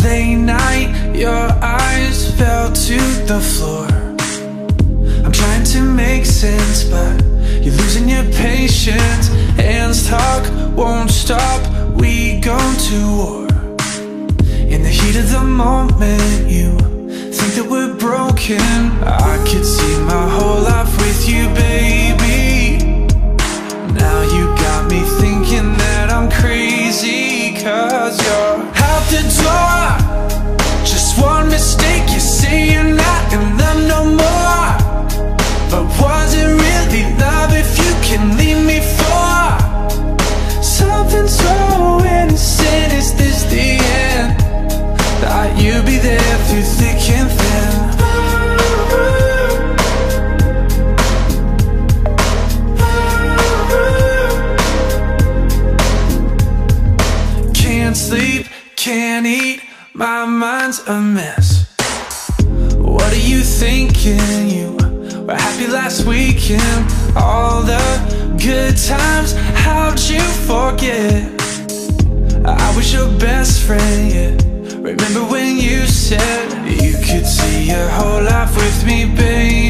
Late night, your eyes fell to the floor. I'm trying to make sense, but you're losing your patience. Hands talk, won't stop, we go to war. In the heat of the moment, you think that we're broken. I could my mind's a mess. What are you thinking? You were happy last weekend. All the good times, how'd you forget? I was your best friend, yeah. Remember when you said you could see your whole life with me, baby?